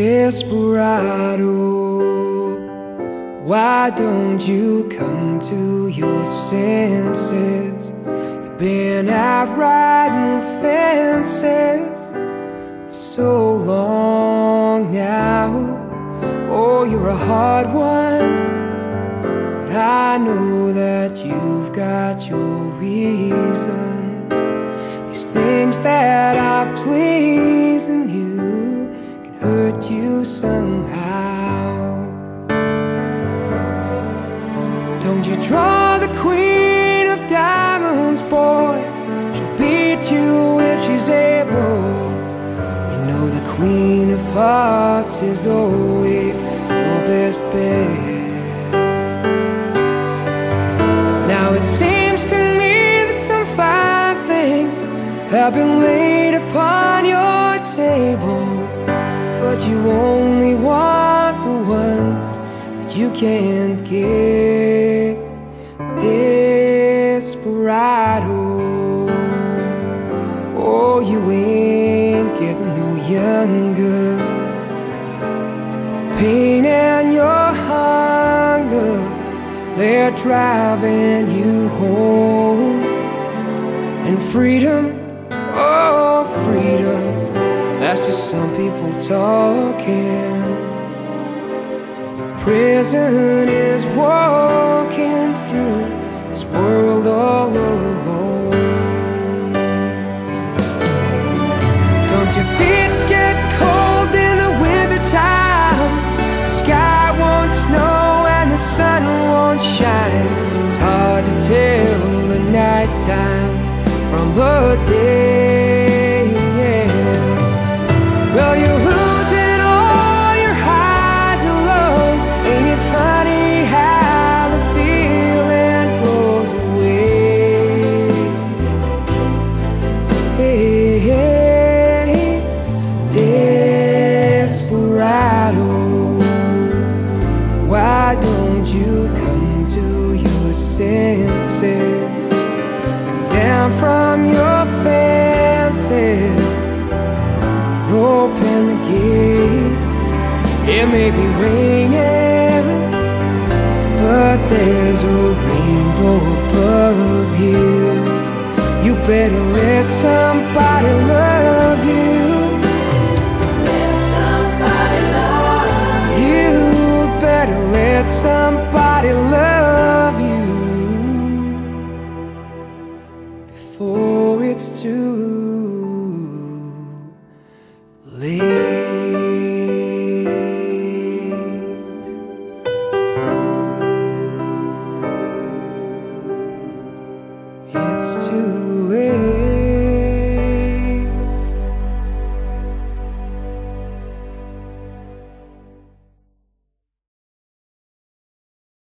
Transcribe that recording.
Desperado, why don't you come to your senses? You've been out riding fences for so long now. Oh, you're a hard one, but I know that you've got your hurt you somehow. Don't you draw the queen of diamonds, boy? She'll beat you if she's able. You know the queen of hearts is always your best bet. Now it seems to me that some fine things have been laid upon but you only want the ones that you can't get. Desperado, oh, you ain't getting no younger. Your pain and your hunger, they're driving you home. And freedom, oh, freedom, just some people talking. Your prison is walking through this world all alone. Don't your feet get cold in the wintertime? The sky won't snow and the sun won't shine. It's hard to tell the nighttime from the day. Don't you come to your senses? Come down from your fences and open the gate. It may be raining, but there's a rainbow above you. You better let somebody love for it's too.